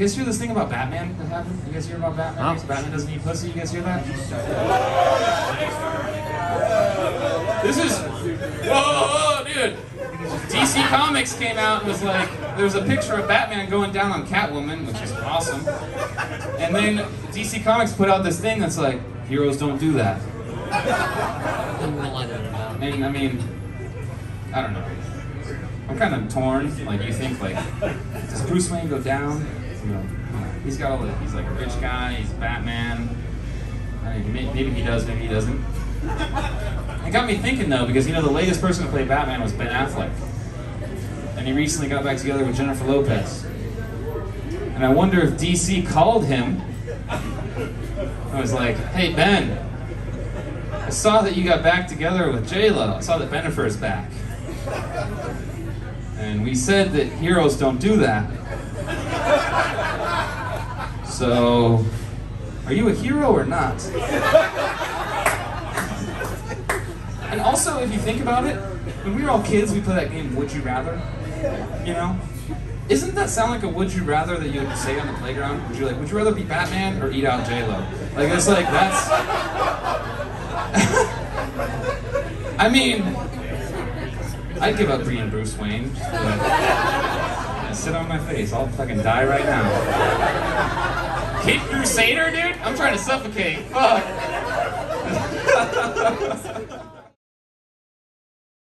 you guys hear this thing about Batman that happened? You guys hear about Batman? Huh? Batman doesn't eat pussy. You guys hear that? This is whoa, whoa, whoa, dude. DC Comics came out and was like, there was a picture of Batman going down on Catwoman, which is awesome. And then DC Comics put out this thing that's like, heroes don't do that. And I mean, I don't know. I'm kind of torn. Like, you think like, does Bruce Wayne go down? Know, uh, he's got the. He's like a rich guy. He's Batman. I mean, maybe he does. Maybe he doesn't. It got me thinking though, because you know the latest person to play Batman was Ben Affleck, and he recently got back together with Jennifer Lopez. And I wonder if DC called him. I was like, "Hey Ben, I saw that you got back together with J Lo. I saw that Bennifer is back, and we said that heroes don't do that. So, are you a hero or not?" And also, if you think about it, when we were all kids, we played that game Would You Rather. You know? Isn't that sound like a would you rather that you would say on the playground? Would you like, would you rather be Batman or eat out J Lo? Like it's like that's. I mean, I'd give up being Bruce Wayne. Yeah, sit on my face. I'll fucking die right now. Caped Crusader, dude? I'm trying to suffocate. Fuck.